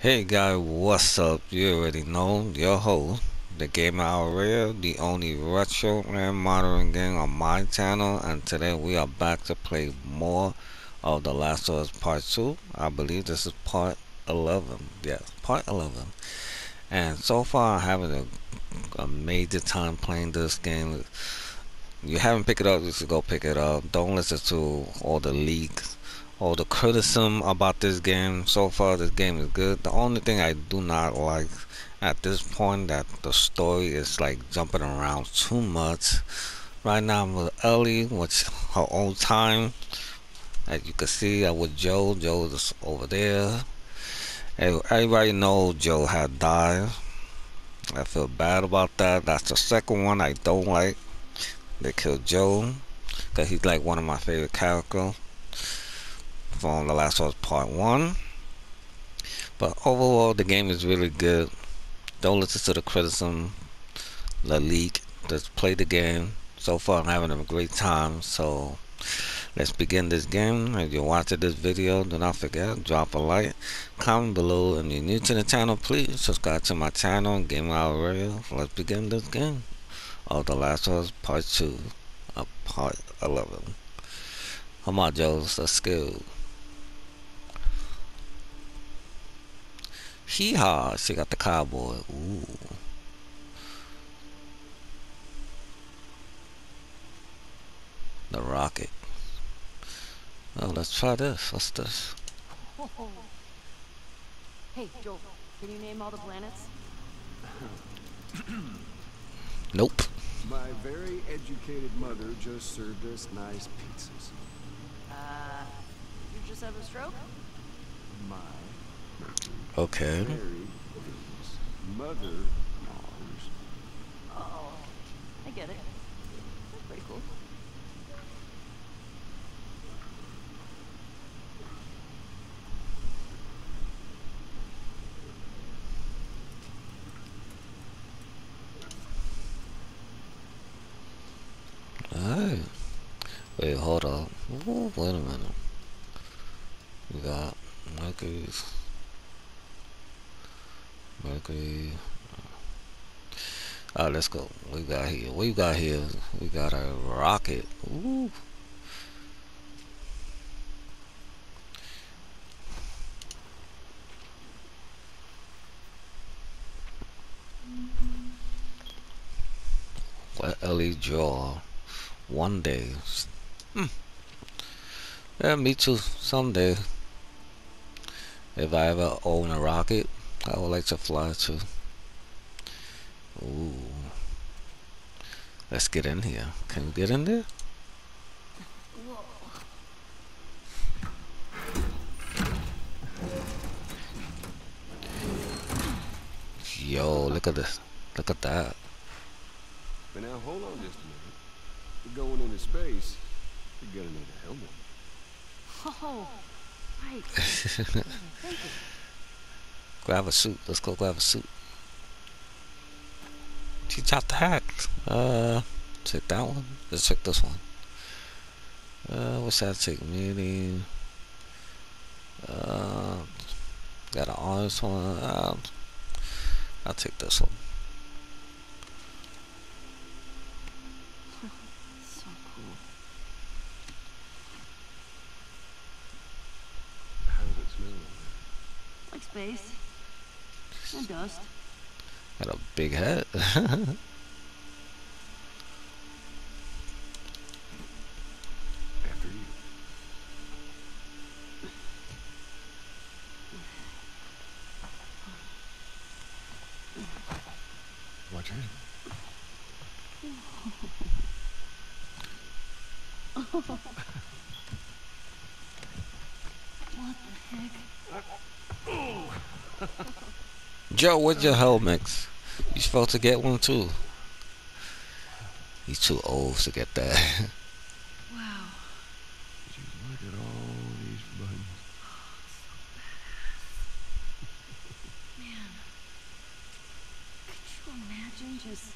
Hey guys, what's up? You already know your host, the Gamer Area, the only retro and modern game on my channel, and today we are back to play more of The Last of Us Part 2. I believe this is part 11. Yes, part 11. And so far, I'm having a, a major time playing this game. If You haven't picked it up, you should go pick it up. Don't listen to all the leaks all the criticism about this game. So far this game is good. The only thing i do not like at this point that the story is like jumping around too much. Right now i'm with ellie which her own time. As you can see i'm with joe. Joe is over there. Everybody knows joe had died. I feel bad about that. That's the second one i don't like. They killed joe because he's like one of my favorite characters from um, The Last Us Part 1. But overall, the game is really good. Don't listen to the criticism, the leak. Just play the game. So far, I'm having a great time. So, let's begin this game. If you're watching this video, do not forget, drop a like, comment below. And if you're new to the channel, please subscribe to my channel, Game Out Radio. Let's begin this game of The Last Us Part 2 of Part 11. Come on, Joe, let's go. Hee haw, she got the cowboy. Ooh. The rocket. Oh, let's try this. What's this? Hey, Joel, can you name all the planets? nope. My very educated mother just served us nice pizzas. Uh, you just have a stroke? My Okay. mother Mars. Oh, I get it. That's pretty cool. Hey. Wait, hold up. Ooh, wait a minute. We got Mercury's. Mercury. Alright, let's go. We got here. We got here. We got a rocket. Ooh. Let Ellie draw one day. Hmm. Yeah, me too. Someday. If I ever own a rocket, I would like to fly too. Ooh. Let's get in here. Can we get in there? Yo, look at this. Look at that. But now hold on just a minute. We're going into space. You're gonna need a helmet. Oh, right. Grab a suit. Let's go grab a suit. Teach out the hacks. Uh, check that one. Let's check this one. Uh, what's that take? Meeting. Uh, got an honest one. Uh, I'll take this one. So cool. How does it smell? Like space. Dust. Got a big head. After you. Watch out. What the heck? Joe, where's your helmets? You supposed to get one too. He's too old to get that. Wow. Just look at all these buttons. Man. Could you imagine just...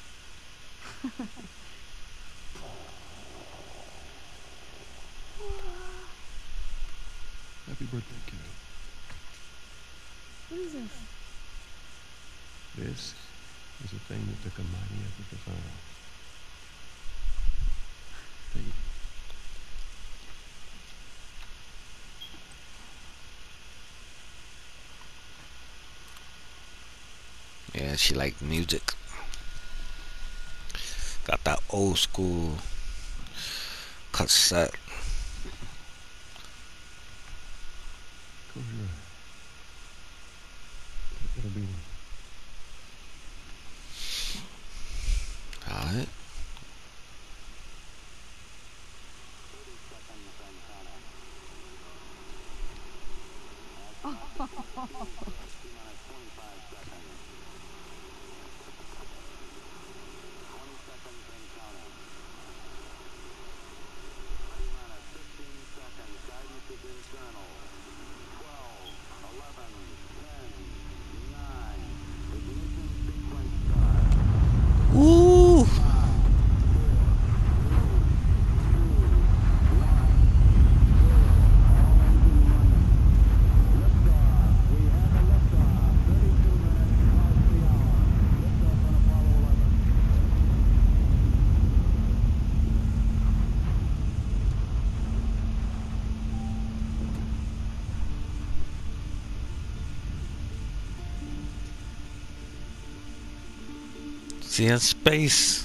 Happy birthday, kiddo. What is this? This is a thing that took a mighty effort to find. Take it. Yeah, she like music. Got that old school cassette. It'll be there. Alright. Ooh. In space.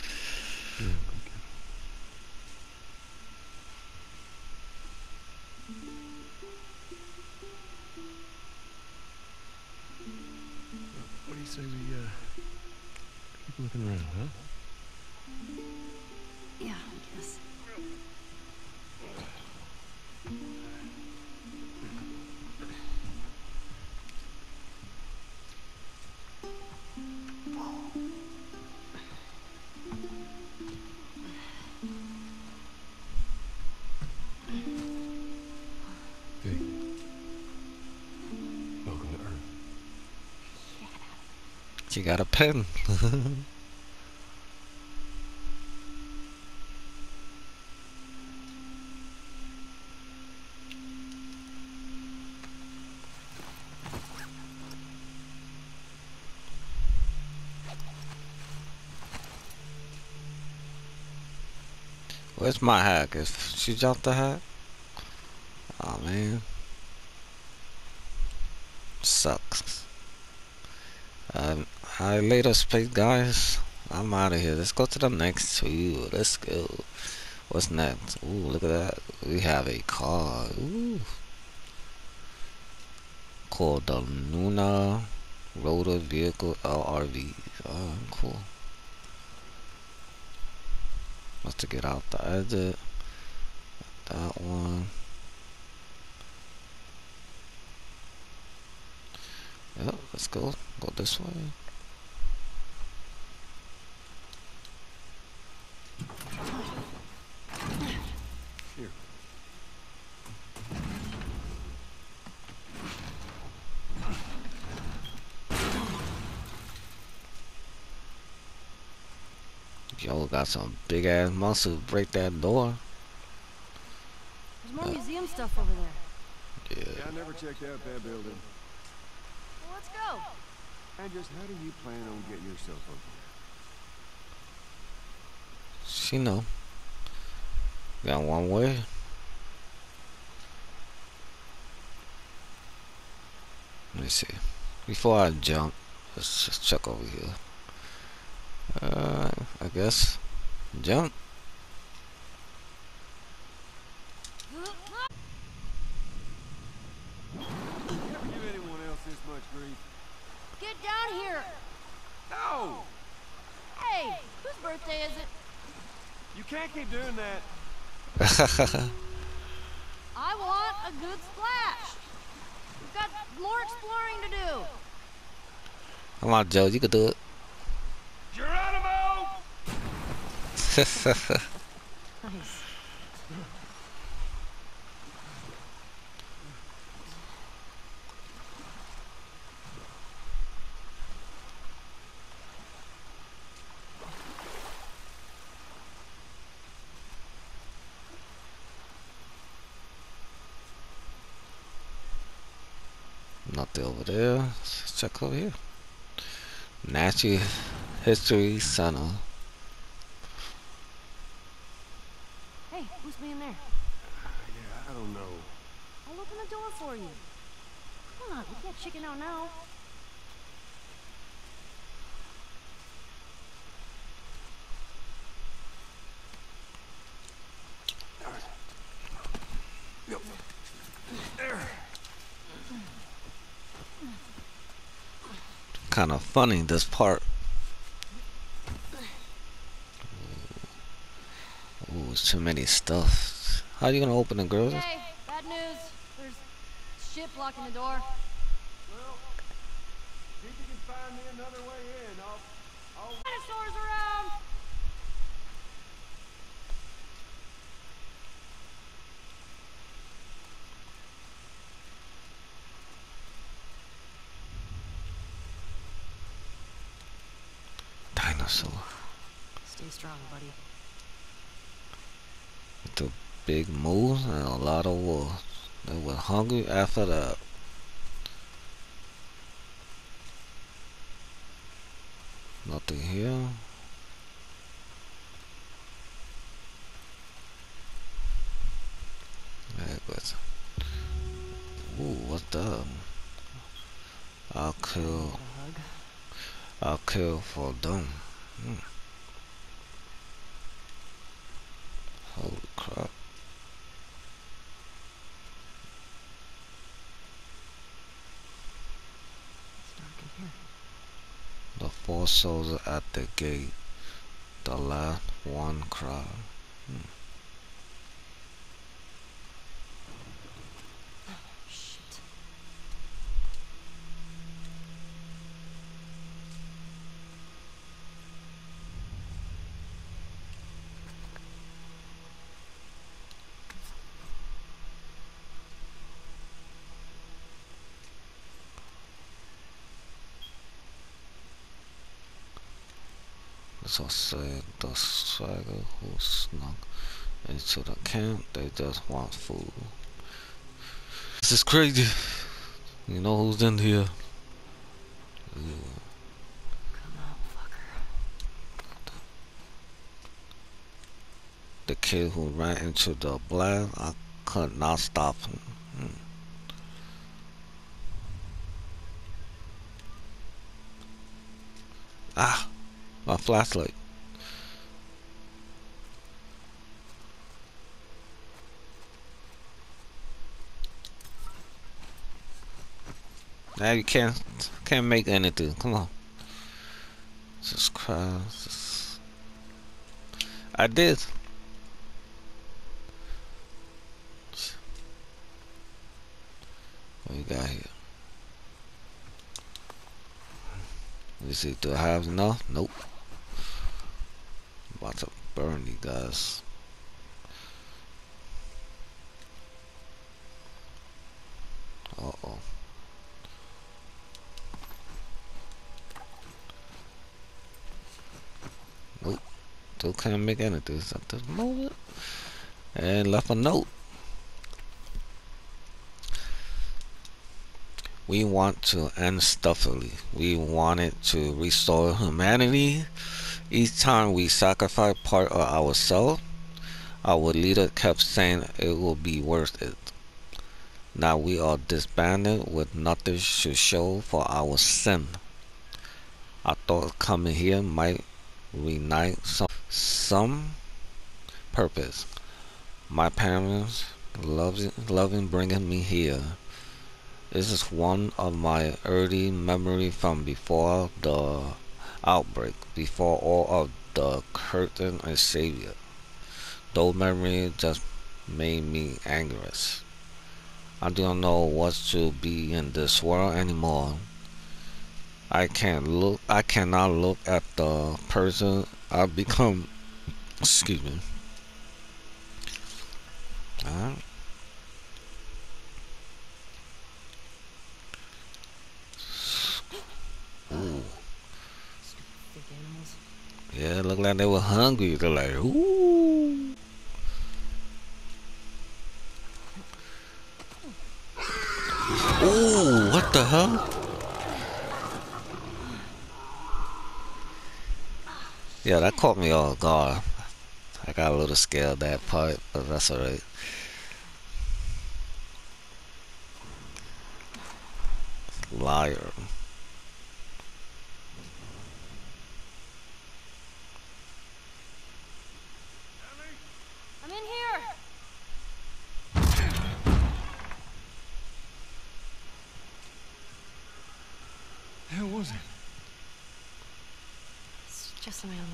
She got a pen. Where's my hack? Is she jumped the hack? Oh man. Sucks. Um, alright, later, space guys. I'm out of here. Let's go to the next two. Let's go. What's next? Ooh, look at that. We have a car. Ooh. Called the Lunar Roving Vehicle LRV. Oh, cool. Let's to get out the exit. That one. Yep, let's go. Go this way. Here. Yo, got some big ass muscles break that door. There's more museum stuff over there. Yeah. Yeah, I never checked out that building. Well, let's go. And just how do you plan on getting yourself over there? She know. Got one way. Let me see. Before I jump, let's just check over here. Uh, I guess. Jump. there? Give anyone else this much grief? Get down here. No! Hey, whose birthday is it? You can't keep doing that. I want a good splash. We've got more exploring to do. Come on, Joe, you can do it. Geronimo! Nice. Nothing over there. Let's check over here. Natural History Center. Hey, who's being there? Uh, yeah, I don't know. I'll open the door for you. Come on, we can't chicken out now. Kind of funny this part. Ooh, too many stuff. How are you gonna open the girls? Okay, bad news. There's shit blocking the door. Well, if you can find me another way in. I'll, I'll Dinosaurs around! Big moose and a lot of wolves. They were hungry after that. Nothing here. It goes. Ooh, what's that? I'll kill. I'll kill for them. Hmm. Holy crap. It's dark in here. The four souls at the gate. The last one cry. So say the swagger who snuck into the camp, they just want food. This is crazy. You know who's in here? Yeah. Come on, fucker. The kid who ran into the blast, I could not stop him. Hmm. Ah, my flashlight. Now you can't can't make anything. Come on. Jesus Christ. I did. What we got here? Let me see. Do I have enough? Nope. About to burn guys. Uh oh. Nope. Still can't make anything at this moment. And left a note. We want to end stuffily. We wanted to restore humanity. Each time we sacrifice part of ourselves, our leader kept saying it will be worth it. Now we are disbanded with nothing to show for our sin. I thought coming here might reunite some, some purpose. My parents loving, loving bringing me here. This is one of my early memory from before the outbreak, before all of the curtain and savior. Those memories just made me anxious. I don't know what to be in this world anymore. I can't look I cannot look at the person I've become excuse me. Alright. Ooh. Yeah, look like they were hungry. They're like, ooh. Ooh, what the hell? Yeah, that caught me off guard. I got a little scared that part, but that's alright. Liar. Hell was it? It's just an animal.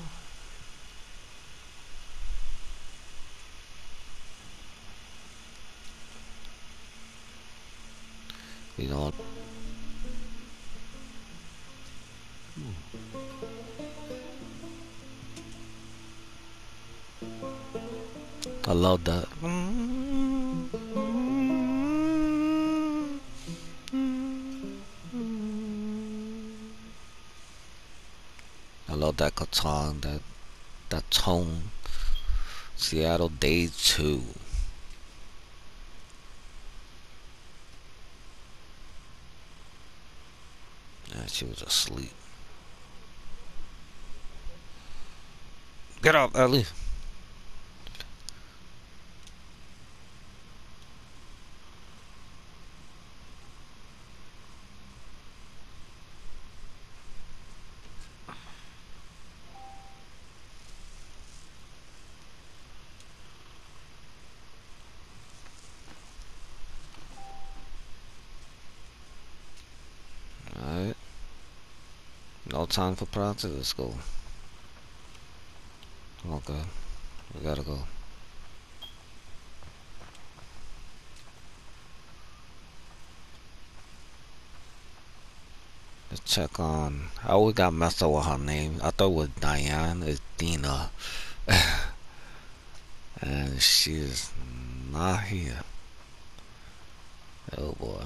You know. I love that. Mm-hmm. That guitar, that that tone. Seattle Day Two. Yeah, she was asleep. Get up, Ellie. Alright. No time for practice. at school. Okay. We gotta go. Let's check on. I always got messed up with her name. I thought it was Diane. It's Dina. and she's not here. Oh boy.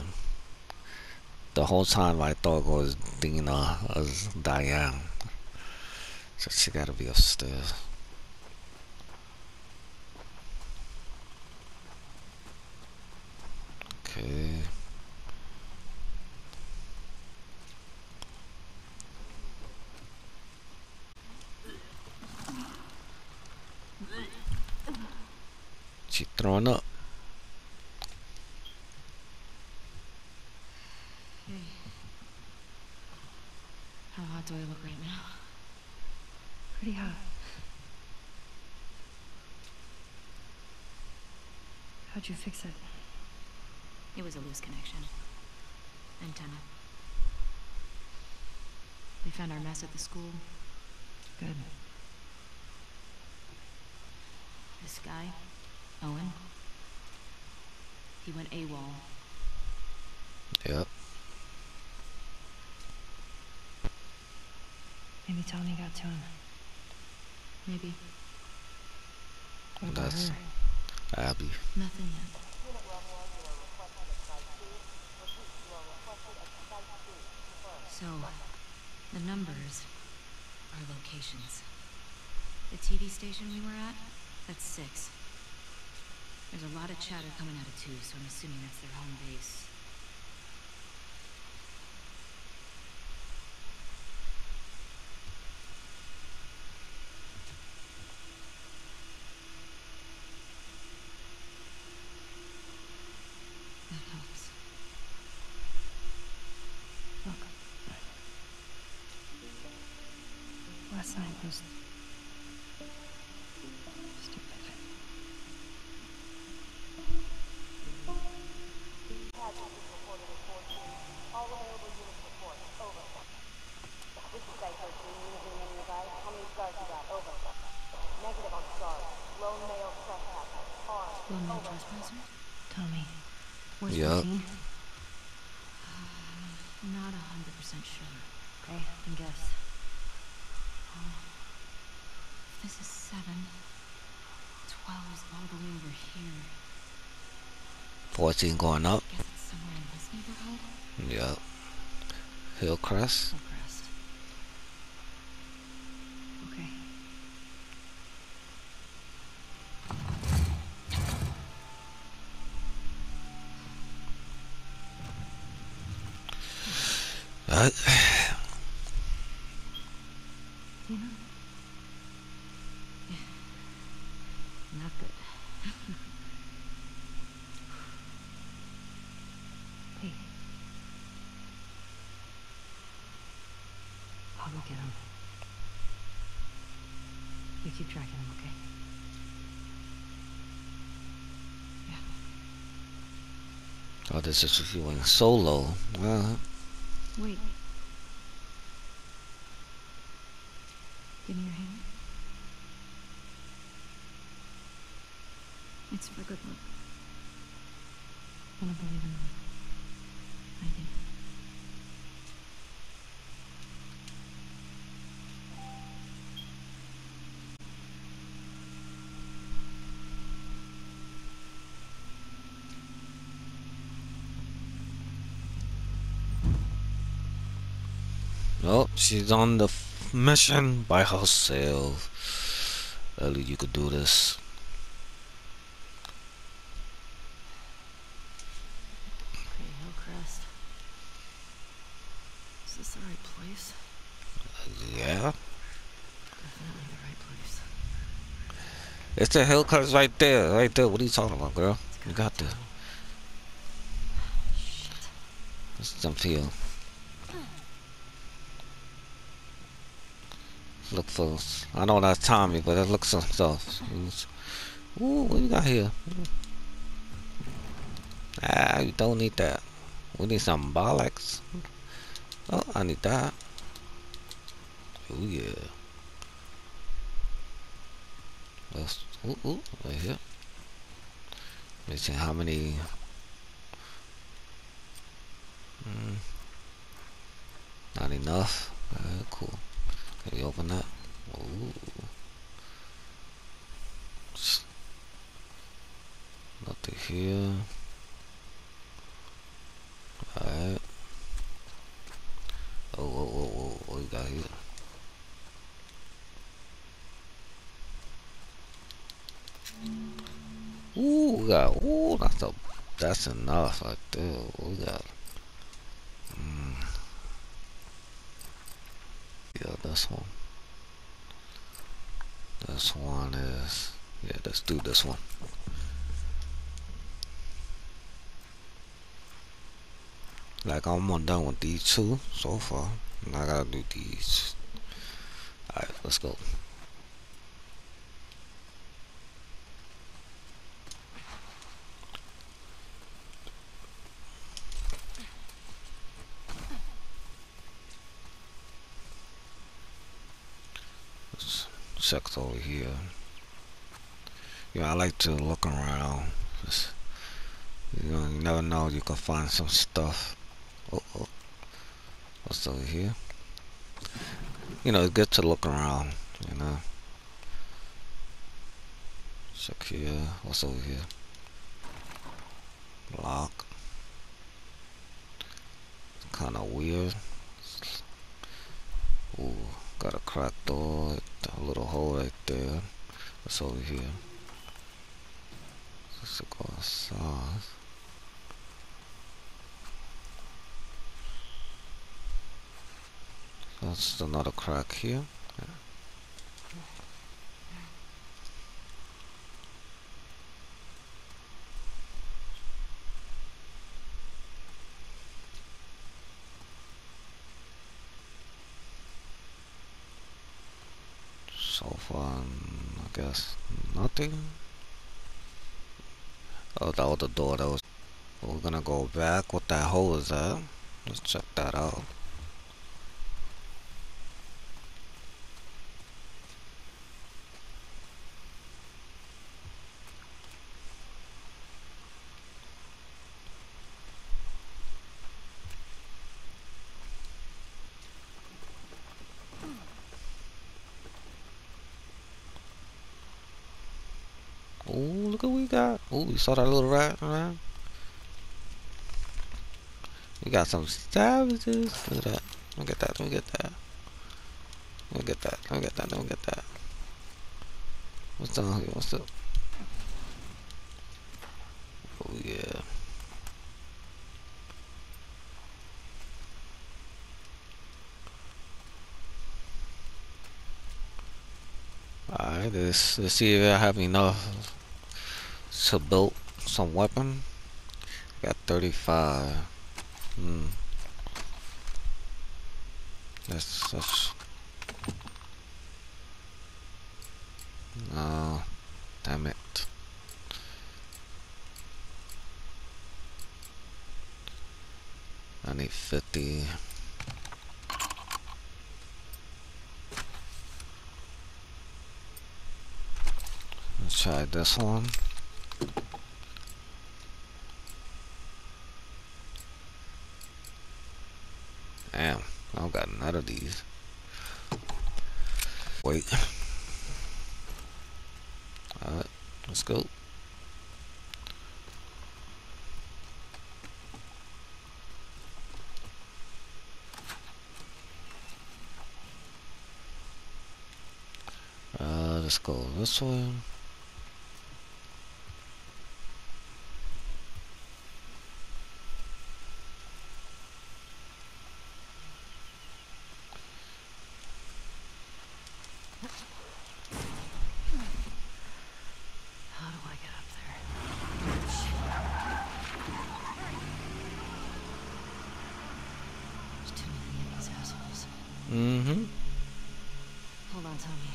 The whole time I thought was Dina as Diane. So she gotta be upstairs. Okay. She throwing up. How hot do I look right now? Pretty hot. How'd you fix it? It was a loose connection. Antenna. We found our mess at the school. Good. This guy, Owen. He went AWOL. Yep. Maybe Tommy got to him. Maybe. What about That's- her? Abby. Nothing yet. So, the numbers are locations. The TV station we were at, that's six. There's a lot of chatter coming out of two, so I'm assuming that's their home base. Still no trespasser? Tommy. Where's Yup. 14? Not a hundred percent sure. Okay, then guess. Uh, this is seven. Twelve is all the way over here. 14 going up. Guess it's somewhere in this neighborhood. Yep. Hillcrest. Hillcrest. Okay. Right. Tina? Not good. Hey. I'll look at him. You keep tracking him, okay? Oh, this is in solo. Well, Wait. Give me your hand. It's for good luck. don't believe in me? I do. oh, she's on the f- mission by herself. Ellie, you could do this. Okay, Hillcrest. Is this the right place? Yeah. Definitely the right place. It's the Hillcrest right there. Right there. What are you talking about, girl? You got this. Shit. Let's jump here. Look for. I know that's Tommy, but it looks some stuff. Ooh, what you got here? Ah, you don't need that. We need some bollocks. Oh, I need that. Oh yeah. Let's, ooh, ooh, right here. Let me see how many. Mm, not enough. Alright, cool. Can we open that? Ooh. Nothing here. Alright. Oh, whoa, whoa, whoa, what we got here? Ooh, we got, ooh, that's a, that's enough right there. We got, Yeah, this one. This one is, yeah, let's do this one. Like I'm almost done with these two so far. And I gotta do these. Alright, let's go. Check over here. Yeah, I like to look around. Just, you know, you never know. You can find some stuff. Oh, oh. What's over here? You know, it's good to look around. You know. Check here. What's over here? Lock. Kind of weird. Ooh, got a cracked door. A little hole right there. What's over here? Let's go outside. That's another crack here. So far, mm, I guess nothing. Oh, that was the door. That was. We're gonna go back. What that is at? Let's check that out. Oh, look what we you saw that little rat around? We got some savages. Look at that. Look at that. Look at that. Look at that. Look at that. Look at that. What's down here? What's up? Oh yeah. Alright, let's, let's see if I have enough to build some weapon. Got 35. Hmm. That's, that's... Oh, damn it. I need 50. Let's try this one. Damn, I don't got none of these. Wait. Alright, let's go. Uh, let's go this way. How do I get up there? There's too many of these assholes. Mm-hmm. Hold on, Tommy.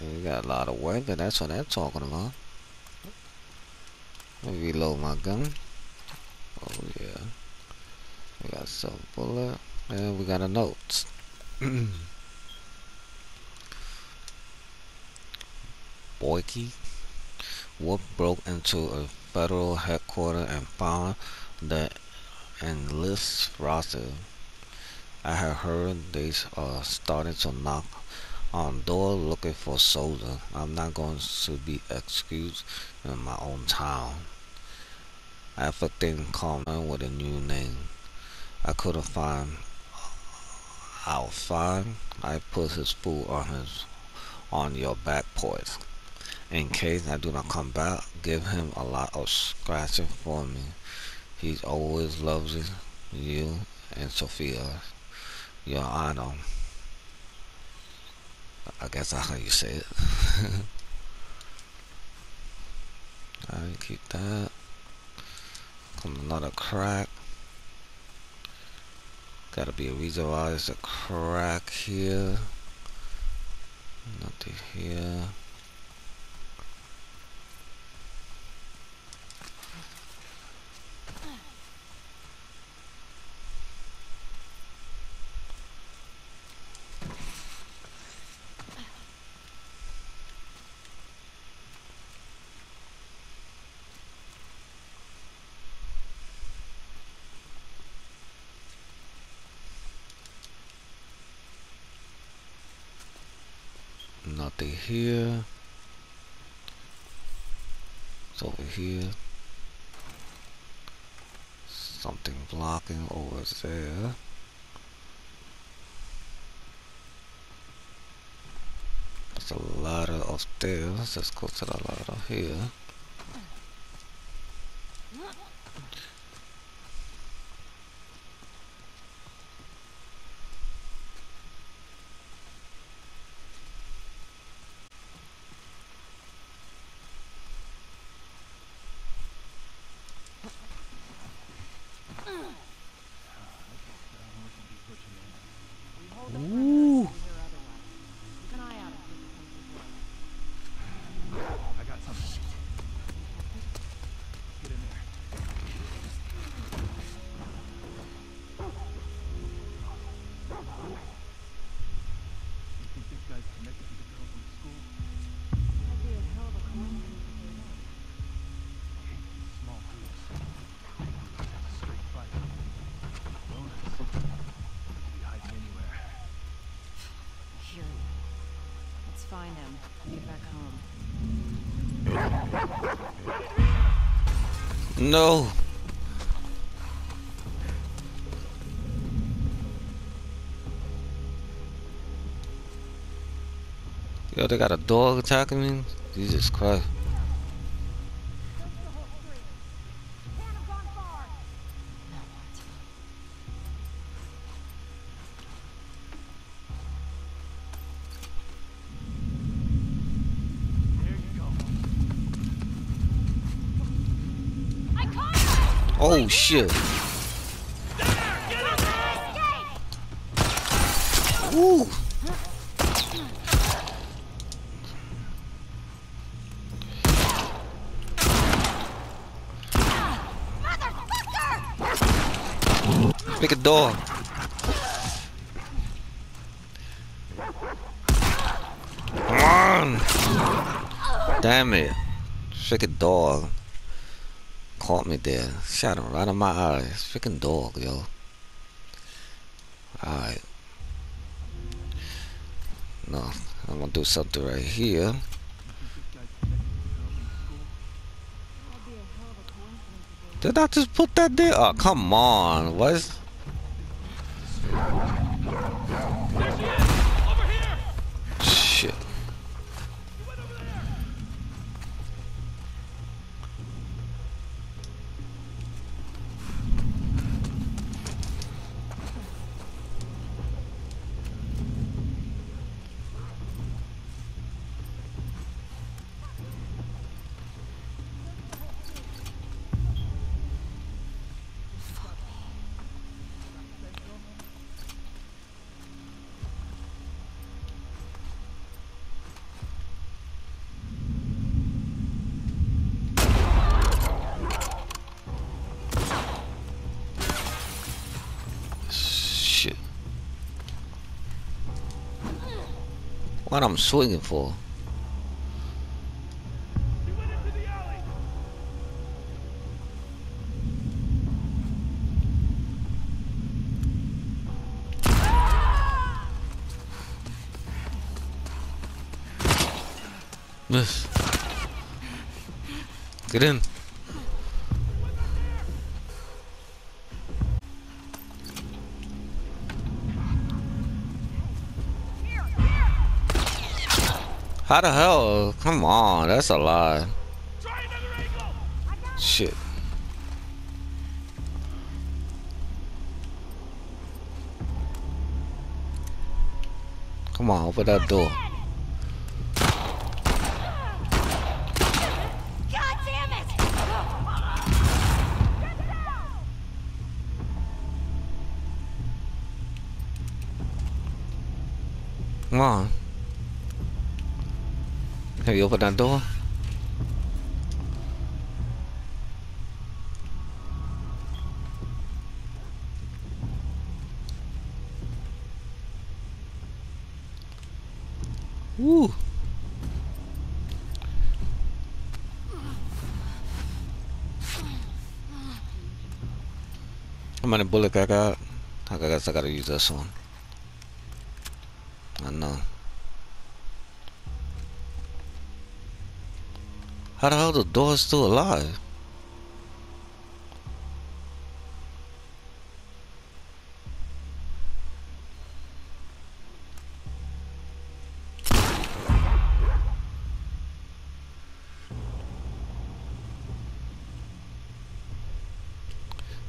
We got a lot of weapon, that's what they're talking about. Let me reload my gun. Oh yeah. We got some bullet. And we got a note. Boyke Wolf broke into a federal headquarters and found the enlist roster. I have heard they uh, are starting to knock on door looking for soldier. I'm not going to be excused in my own town. Everything come in with a new name. I couldn't find out fine. I put his food on his on your back porch. In case I do not come back, give him a lot of scratching for me. He always loves you and Sophia. Your honor. I guess that's how you say it. Alright, keep that. Come another crack. Gotta be a reason why there's a crack here. Nothing here. Nothing here. It's over here. Something blocking over there. There's a ladder upstairs. Let's go to the ladder here. No. Yo, they got a dog attacking me? Jesus Christ. Oh shit. Ooh. Make a door. Come on. Damn it. Freaking dog. Caught me there. Shot him right in my eyes. Freaking dog, yo. Alright. No, I'm gonna do something right here. Did I just put that there? Oh, come on. What What I'm swinging for? Miss. Get in. How the hell? Come on, that's a lie. Shit. Come on, open that door. God damn it! Come on. You open that door? Woo. How many bullets I got? I guess I gotta use this one. Hell the door is still alive?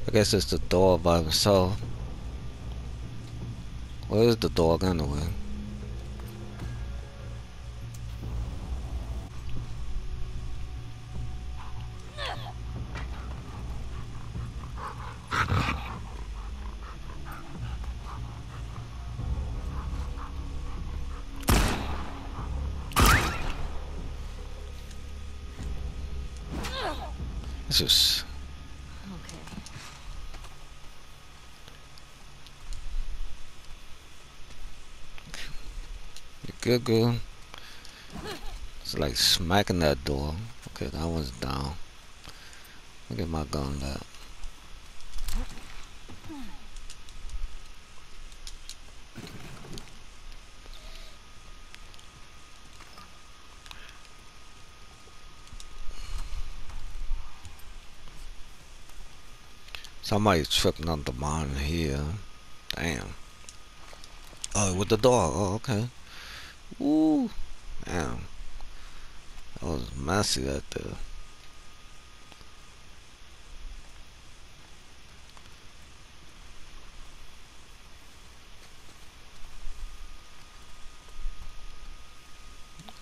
I guess it's the dog by himself. Where is the dog anyway? Just Okay. you good, good. It's like smacking that door. Okay, that one's down. Look at my gun that. Somebody tripping on the mine here. Damn. Oh, with the dog. Oh, okay. Ooh. Damn. That was messy right there.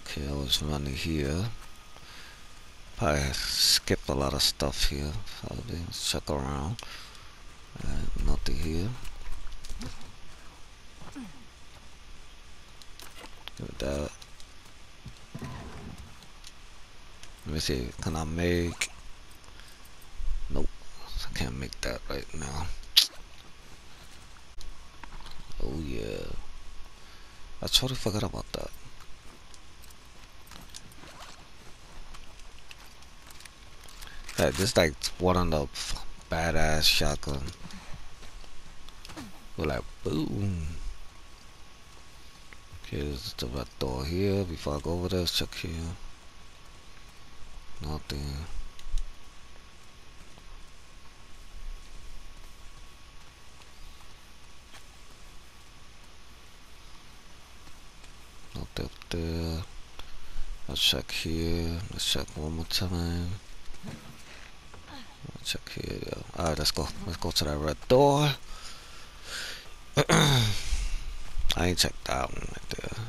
Okay, I was running here. Probably skipped a lot of stuff here. Probably check around. Uh, nothing here. That. Let me see. Can I make? Nope. I can't make that right now. Oh yeah. I totally forgot about that. Hey, this like one of the badass shotgun. We're like boom. Here's the red door here. Before I go over there, let's check here. Nothing. Nothing up there. Let's check here. Let's check one more time. Let's Yeah. Alright, let's go. Let's go to that red door. I ain't checked that one right there.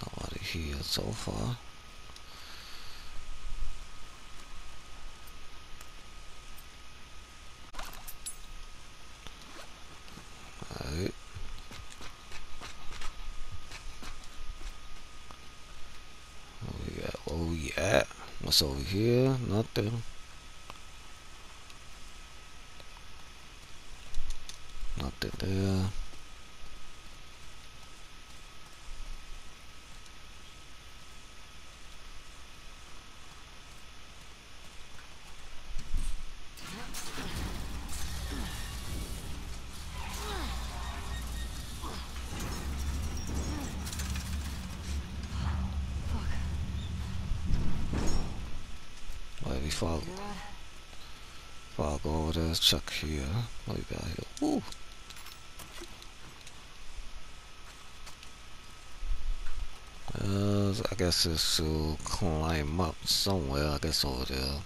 Nobody here so far. What we got? What's over here? Nothing. Nothing there. Check here. What we got here? Ooh. Uh, I guess it's to climb up somewhere. I guess over there.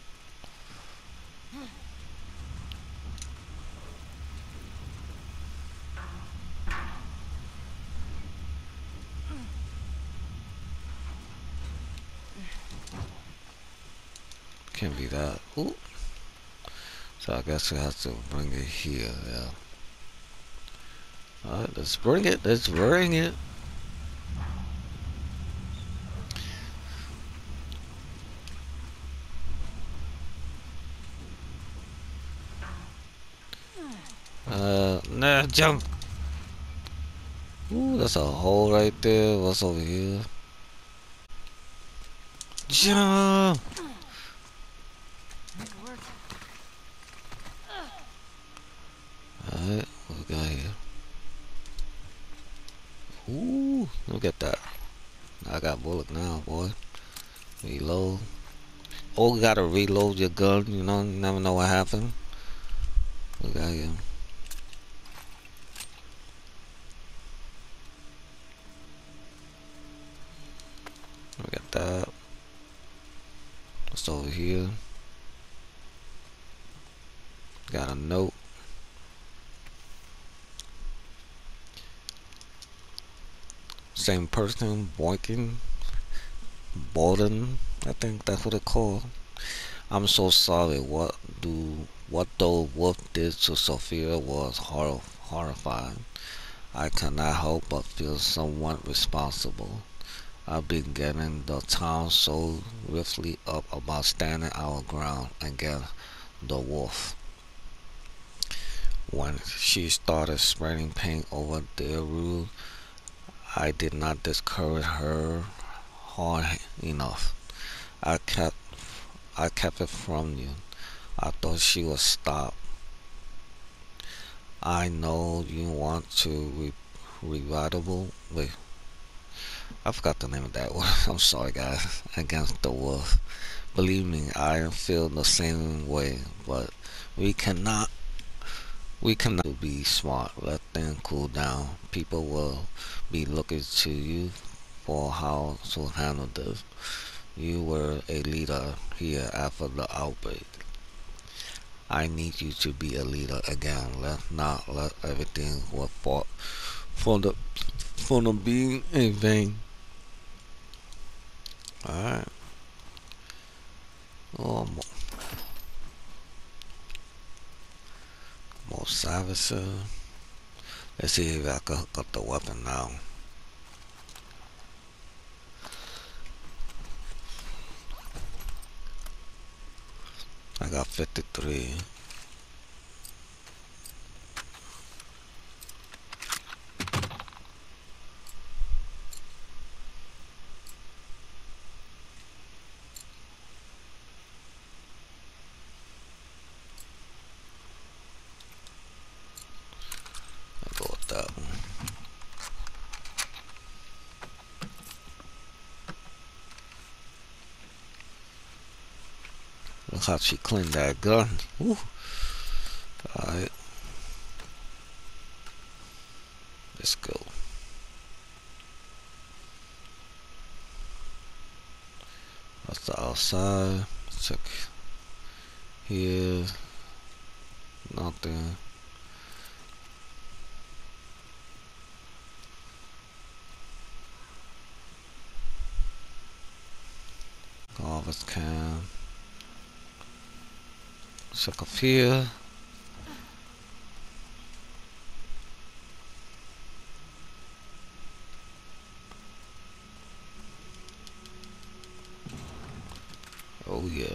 Can't be that. Ooh. So I guess we have to bring it here, yeah. Alright, let's bring it. Let's bring it. Uh, nah, jump. Ooh, that's a hole right there. What's over here? Jump. Alright, what we got here? Ooh, look at that. I got bullet now, boy. Reload. Oh, you gotta reload your gun, you know, you never know what happened. Look at here. Look got that. What's over here? Got a note. Same person, Boykin, Borden, I think that's what it called. I'm so sorry. What do what though Wolf did to Sophia was hor horrifying. I cannot help but feel somewhat responsible. I've been getting the town so roughly up about standing our ground against the wolf. When she started spreading paint over their roof, I did not discourage her hard enough. I kept I kept it from you. I thought she would stop. I know you want to re revival wait I forgot the name of that one. I'm sorry, guys. Against the wolf. Believe me, I feel the same way, but we cannot. We cannot be smart. Let them cool down. People will be looking to you for how to handle this. You were a leader here after the outbreak. I need you to be a leader again. Let's not let everything was fought for the for the being in vain. Alright. Oh, more, more services. Let's see if I can hook up the weapon now. I got 53. Look how she cleaned that gun. Alright. Let's go. That's the outside. Check here. Nothing. Garbage can. Up here. Oh yeah.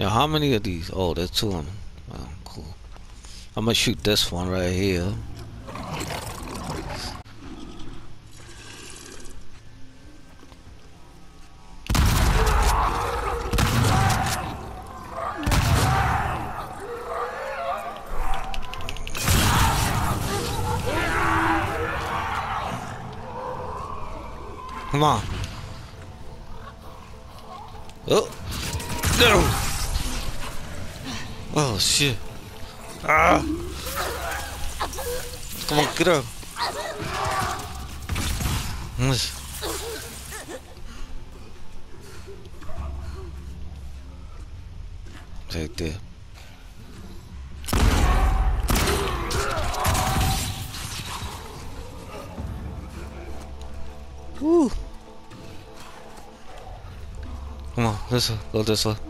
Yeah, how many of these? Oh, there's two of them. Oh, cool. I'm gonna shoot this one right here. Yes. Right. Woo! Come on, this way, go this way.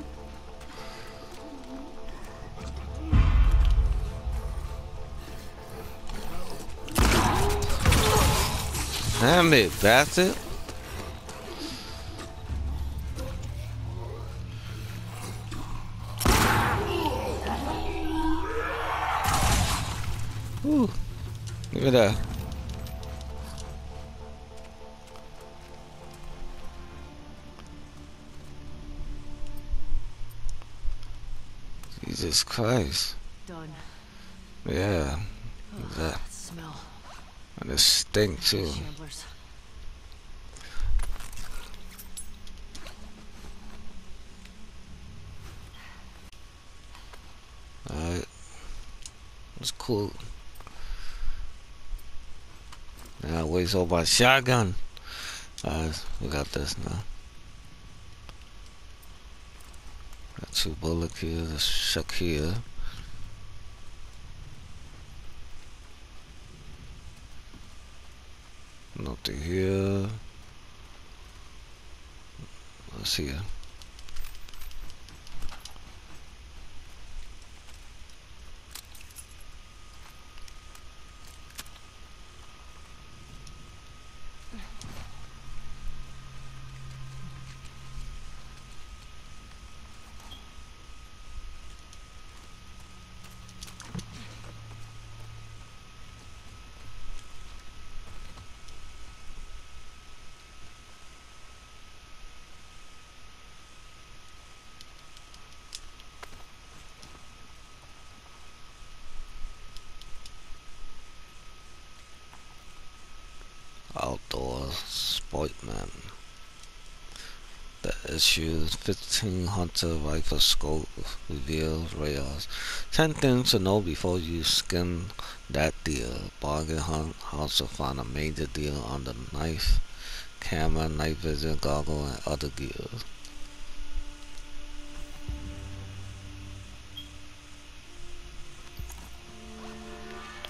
Damn it, bastard. Ooh, look at that. Jesus Christ. Done. Yeah. That. It stink too. Alright. It's cool. Now waste all my shotgun. Alright, we got this now. Got two bullet here, the shuck here. Nothing here. What's here? Sportman. The issue 15 Hunter Rifle Scope reveals rails. 10 things to know before you skin that deal. Bargain hunt, also find a major deal on the knife, camera, night vision, goggle, and other gear.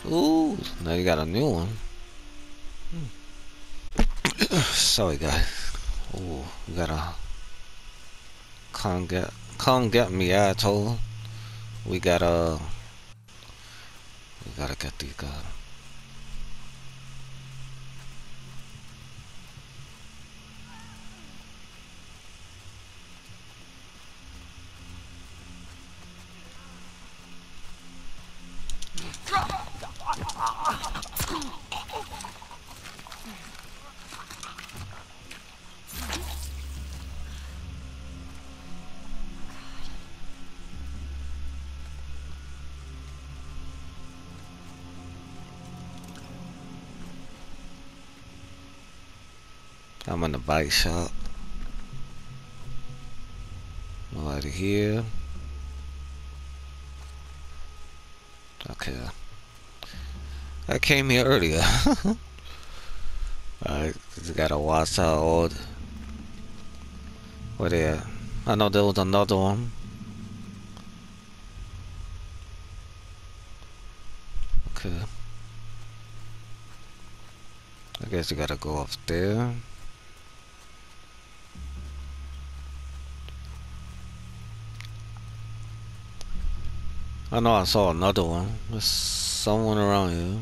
Ooh, now you got a new one. Hmm. Sorry, guys. Ooh, we gotta come get come get me, asshole. We gotta we gotta get these guys. Uh, Shop. Nobody here. Okay. I came here earlier. Alright, just gotta watch out. Where they at? I know there was another one. Okay. I guess you gotta go up there. I know I saw another one. There's someone around here.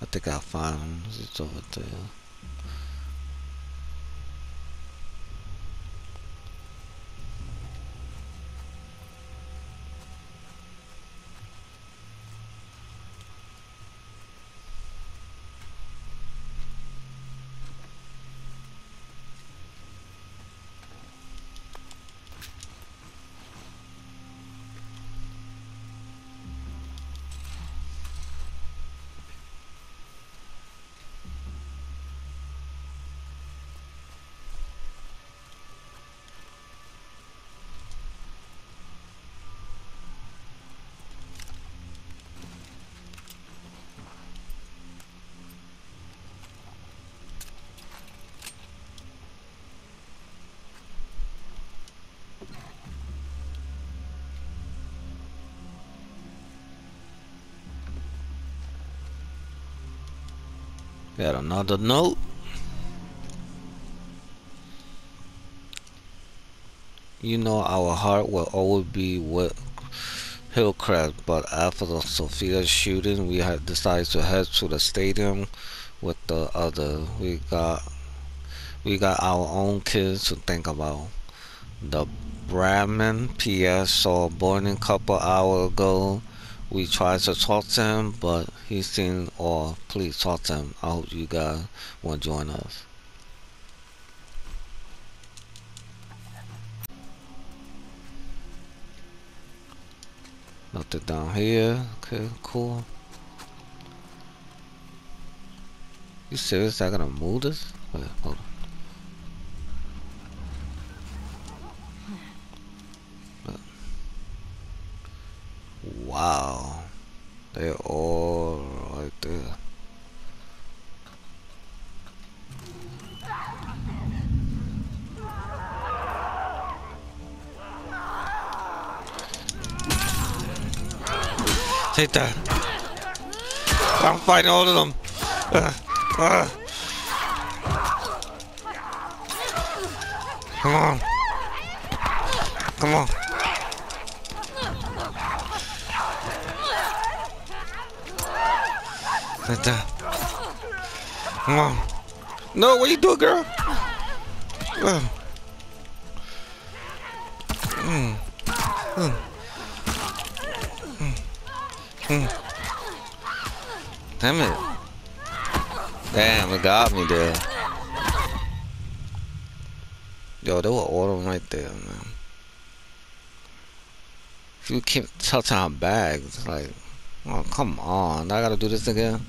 I think I'll find him. It's over there. Got another note. you know our heart will always be with Hillcrest, but after the Sophia shooting, we had decided to head to the stadium with the other. We got we got our own kids to think about. The Bradman PS saw a couple hours ago. We tried to talk to him, but he seemed or oh, please talk to him. I hope you guys will join us. Nothing down here. Okay, cool. You serious? I gotta move this? Wait, hold on. Wow. They're all right there. Take that. I'm fighting all of them. Uh, uh. Come on. Come on. Take that. No, what you doing, girl? Mm. Mm. Mm. Damn it. Damn, it got me there. Yo, they were all of them right there, man. You keep touching our bags, like, oh, come on. I gotta do this again?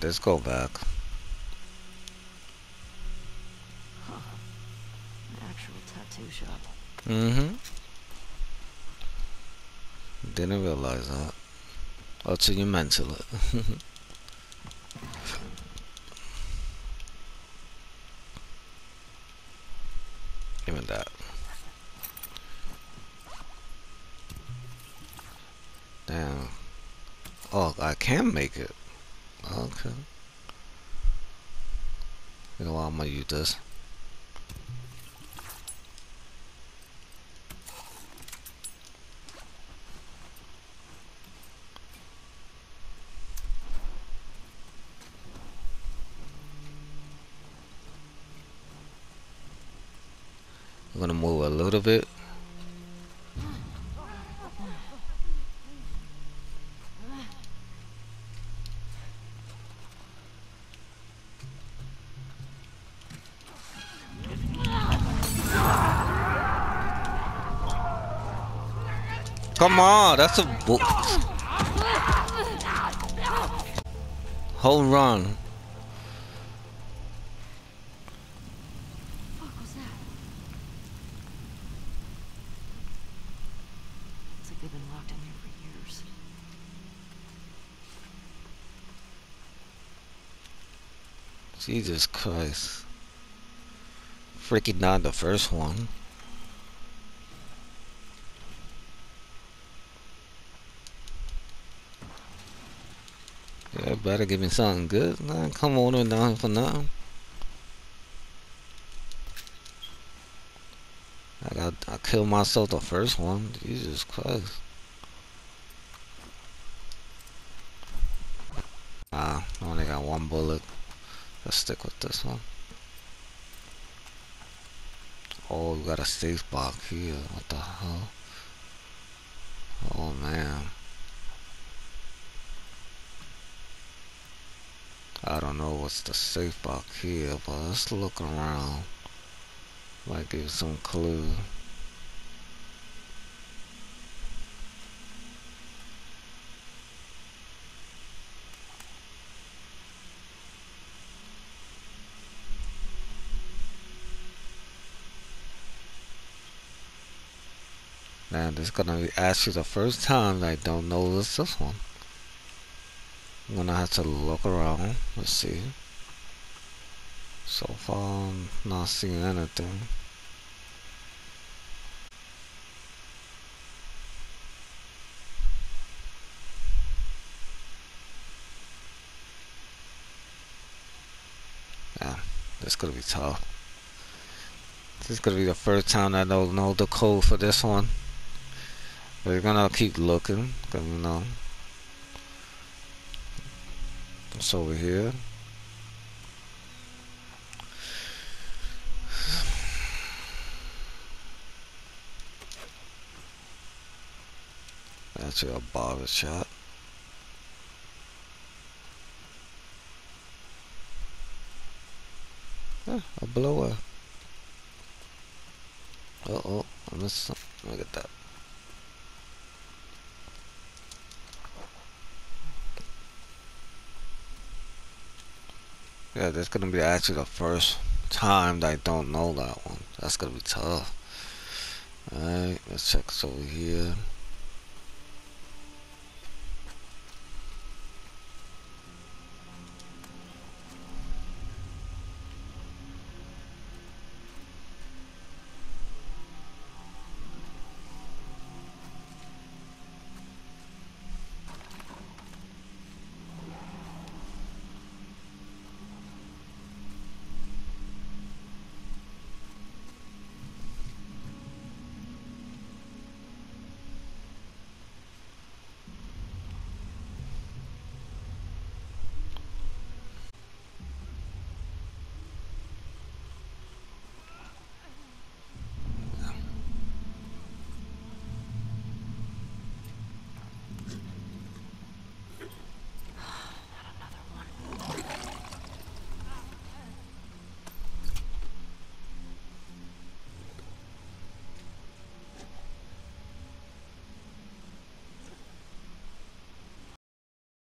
Alright, let's go back. An actual tattoo shop. Mm-hmm. Didn't realize that. Until you mentioned it. Give me that. Damn. Oh, I can make it. Okay. Uh, you know what, I'm gonna use this gonna move a little bit. Come on, that's a bo- Hold run. fuck was that? Looks like they've been locked in here for years. Jesus Christ. Freaking not the first one. Yeah, better give me something good. Nah, come on and down for nothing. I got I killed myself the first one. Jesus Christ. Ah, I only got one bullet. Let's stick with this one. Oh, we got a safe box here. What the hell? Oh man. I don't know what's the safe box here, but let's look around. Might give some clue. Now this is gonna be actually the first time I don't notice this one. I'm gonna have to look around. Let's see. So far, I'm not seeing anything. Yeah, this gonna be tough. This is gonna be the first time I don't know the code for this one. We're gonna keep looking, you know. It's over here. That's a barber shop. Yeah, a blower. Uh oh, I missed something. Look at that. Yeah, that's gonna be actually the first time that I don't know that one. That's gonna be tough. Alright, let's check this over here.